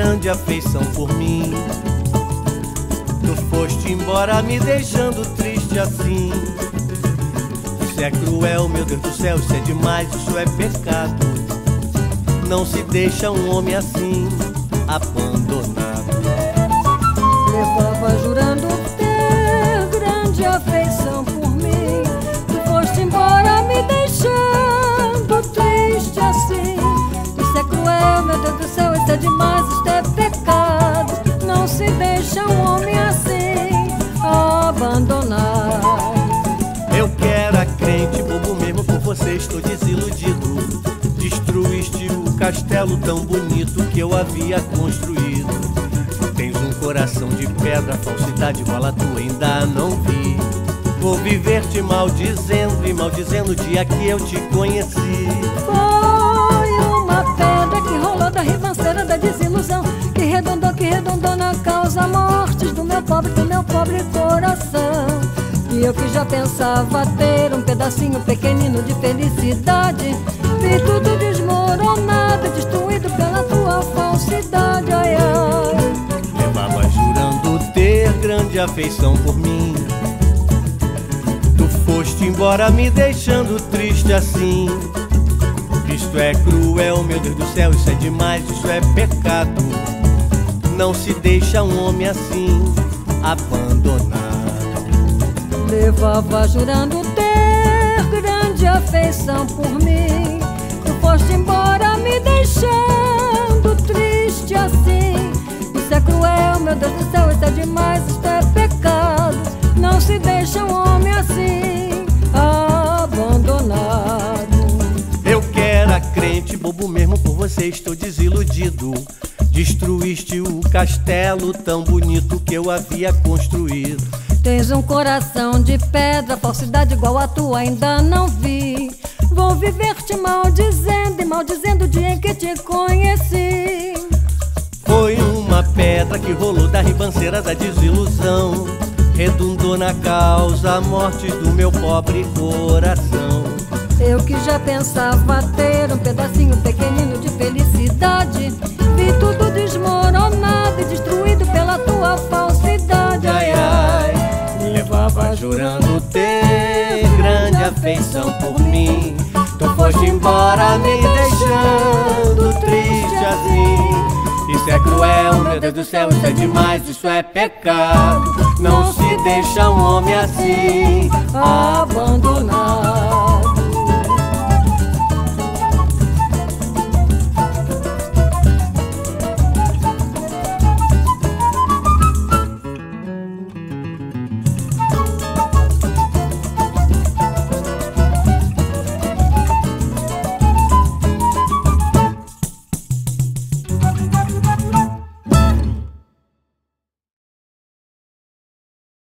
grande afeição por mim. Tu foste embora me deixando triste assim. Isso é cruel, meu Deus do céu, isso é demais, isso é pecado. Não se deixa um homem assim abandonado. Levava jurando ter grande afeição por mim. Tu foste embora me deixando triste assim. Isso é cruel, meu Deus do céu, isso é demais, Destruíste o castelo tão bonito que eu havia construído. Tens um coração de pedra, falsidade igual a tua ainda não vi. Vou viver te maldizendo e maldizendo o dia que eu te conheci. Foi uma pedra que rolou da ribanceira da desilusão Que redondou, que redondou na causa mortes do meu pobre, do meu pobre coração E eu que já pensava ter um pedacinho pequenino de felicidade Vi tudo desmoronado, destruído pela tua falsidade, ai ai Levava jurando ter grande afeição por mim. Tu foste embora me deixando triste assim. Isto é cruel, meu Deus do céu, isso é demais, isso é pecado. Não se deixa um homem assim abandonado. Levava jurando ter grande afeição por mim. Você estou desiludido. Destruíste o castelo tão bonito que eu havia construído. Tens um coração de pedra, falsidade igual a tua ainda não vi. Vou viver te maldizendo e maldizendo o dia em que te conheci. Foi uma pedra que rolou da ribanceira da desilusão. Redundou na causa a morte do meu pobre coração. Eu que já pensava ter um pedacinho pequenino de felicidade, vi tudo desmoronado e destruído pela tua falsidade. Ai ai, Levava jurando ter grande afeição por mim. Tu foste embora me deixando triste assim. Isso é cruel, meu Deus do céu, isso é demais, isso é pecado. Não se deixa um homem assim abandonar.